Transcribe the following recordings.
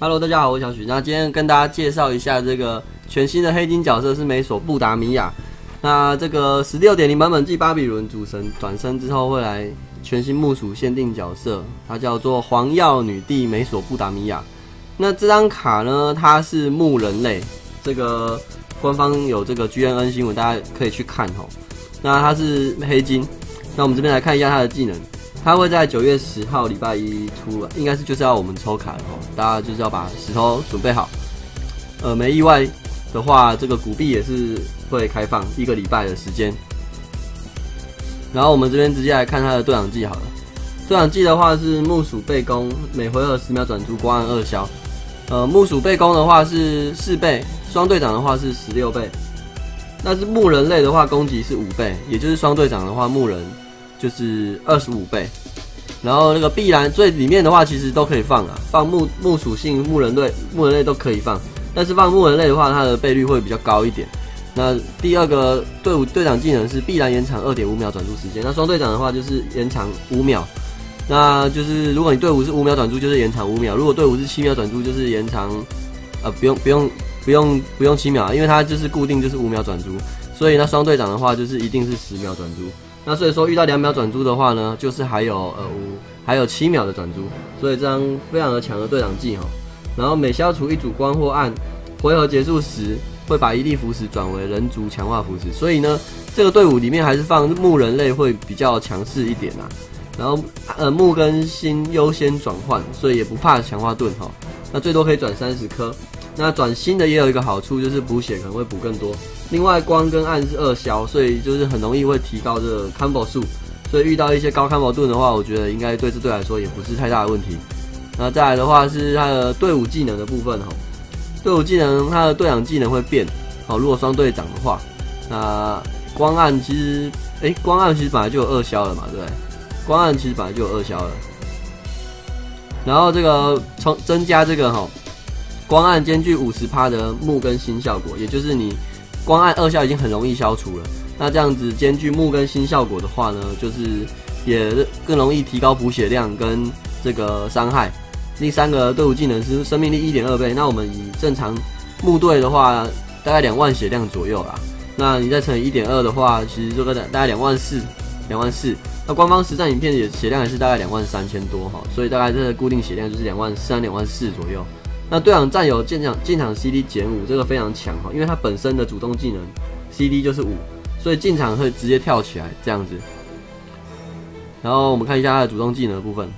Hello，大家好，我是小许。那今天跟大家介绍一下这个全新的黑金角色是美索不达米亚。那这个十六点零版本继巴比伦主神转生之后，会来全新木属限定角色，它叫做黄药女帝美索不达米亚。那这张卡呢，它是木人类，这个官方有这个 GNN 新闻，大家可以去看吼。那它是黑金，那我们这边来看一下它的技能。它会在九月十号礼拜一出来，应该是就是要我们抽卡的哦，大家就是要把石头准备好。呃，没意外的话，这个古币也是会开放一个礼拜的时间。然后我们这边直接来看它的对讲技好了。对讲技的话是木鼠背弓，每回合十秒转出光暗二消。呃，木鼠背弓的话是四倍，双队长的话是十六倍。那是木人类的话，攻击是五倍，也就是双队长的话，木人。就是二十五倍，然后那个必然最里面的话，其实都可以放啊，放木木属性木人类木人类都可以放，但是放木人类的话，它的倍率会比较高一点。那第二个队伍队长技能是必然延长二点五秒转注时间，那双队长的话就是延长五秒，那就是如果你队伍是五秒转注，就是延长五秒；如果队伍是七秒转注，就是延长呃不用不用不用不用七秒，因为它就是固定就是五秒转注，所以那双队长的话就是一定是十秒转注。那所以说遇到两秒转珠的话呢，就是还有呃五还有七秒的转珠，所以这张非常的强的队长技哈。然后每消除一组光或暗，回合结束时会把一粒符石转为人族强化符石，所以呢这个队伍里面还是放木人类会比较强势一点呐。然后呃木跟心优先转换，所以也不怕强化盾哈。那最多可以转三十颗。那转新的也有一个好处，就是补血可能会补更多。另外光跟暗是二消，所以就是很容易会提高这个 combo 数。所以遇到一些高 combo 盾的话，我觉得应该对这队来说也不是太大的问题。那再来的话是它的队伍技能的部分哈。队伍技能它的队长技能会变，好，如果双队长的话，那光暗其实，哎，光暗其实本来就有二消了嘛，对不对？光暗其实本来就有二消了。然后这个从增加这个哈。光暗兼具五十趴的木跟新效果，也就是你光暗二效已经很容易消除了。那这样子兼具木跟新效果的话呢，就是也更容易提高补血量跟这个伤害。第三个队伍技能是生命力一点二倍。那我们以正常木队的话，大概两万血量左右啦。那你再乘以一点二的话，其实这个大概两万四，两万四。那官方实战影片也血量也是大概两万三千多哈，所以大概这个固定血量就是两万三、两万四左右。那队长战友进场进场 CD 减五，这个非常强哈，因为它本身的主动技能 CD 就是五，所以进场会直接跳起来这样子。然后我们看一下它的主动技能的部分，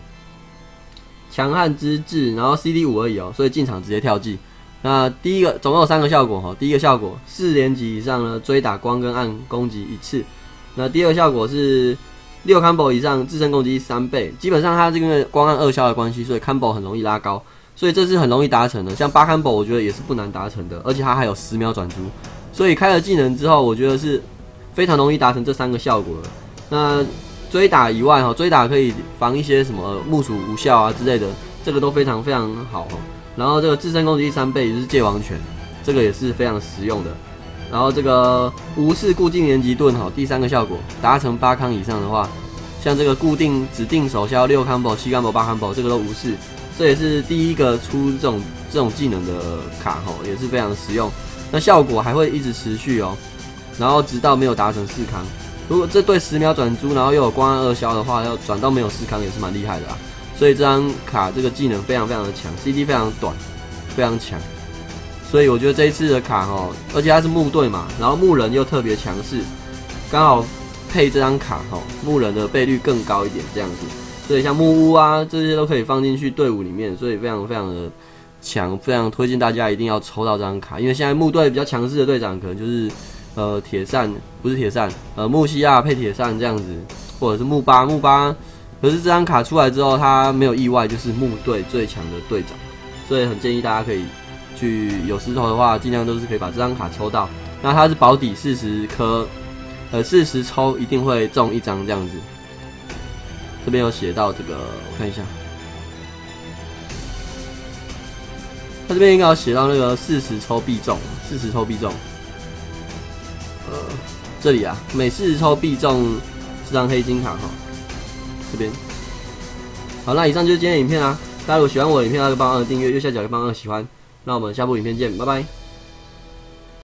强悍之智，然后 CD 五而已哦，所以进场直接跳技。那第一个总共有三个效果哈，第一个效果四连级以上呢追打光跟暗攻击一次，那第二个效果是六 combo 以上自身攻击三倍，基本上它这个光暗二消的关系，所以 combo 很容易拉高。所以这是很容易达成的，像巴坎博我觉得也是不难达成的，而且它还有十秒转珠，所以开了技能之后，我觉得是非常容易达成这三个效果的。那追打以外哈，追打可以防一些什么木鼠无效啊之类的，这个都非常非常好哈。然后这个自身攻击三倍就是界王拳，这个也是非常实用的。然后这个无视固定连击盾哈，第三个效果达成八康以上的话，像这个固定指定手消六康宝、七康宝、八康宝，这个都无视。这也是第一个出这种这种技能的卡吼，也是非常实用。那效果还会一直持续哦，然后直到没有达成四康。如果这对十秒转珠，然后又有光暗二消的话，要转到没有四康也是蛮厉害的啊。所以这张卡这个技能非常非常的强，CD 非常短，非常强。所以我觉得这一次的卡吼，而且它是木队嘛，然后木人又特别强势，刚好配这张卡吼，木人的倍率更高一点，这样子。所以像木屋啊，这些都可以放进去队伍里面，所以非常非常的强，非常推荐大家一定要抽到这张卡，因为现在木队比较强势的队长可能就是呃铁扇，不是铁扇，呃木西亚配铁扇这样子，或者是木巴木巴，可是这张卡出来之后，它没有意外就是木队最强的队长，所以很建议大家可以去有石头的话，尽量都是可以把这张卡抽到。那它是保底四十颗，呃四十抽一定会中一张这样子。这边有写到这个，我看一下，他这边应该有写到那个四十抽必中，四十抽必中。呃，这里啊，每四十抽必中这张黑金卡哈。这边，好，那以上就是今天的影片啦。大家如果喜欢我的影片，可以帮我按订阅，右下角可以帮我按喜欢。那我们下部影片见，拜拜。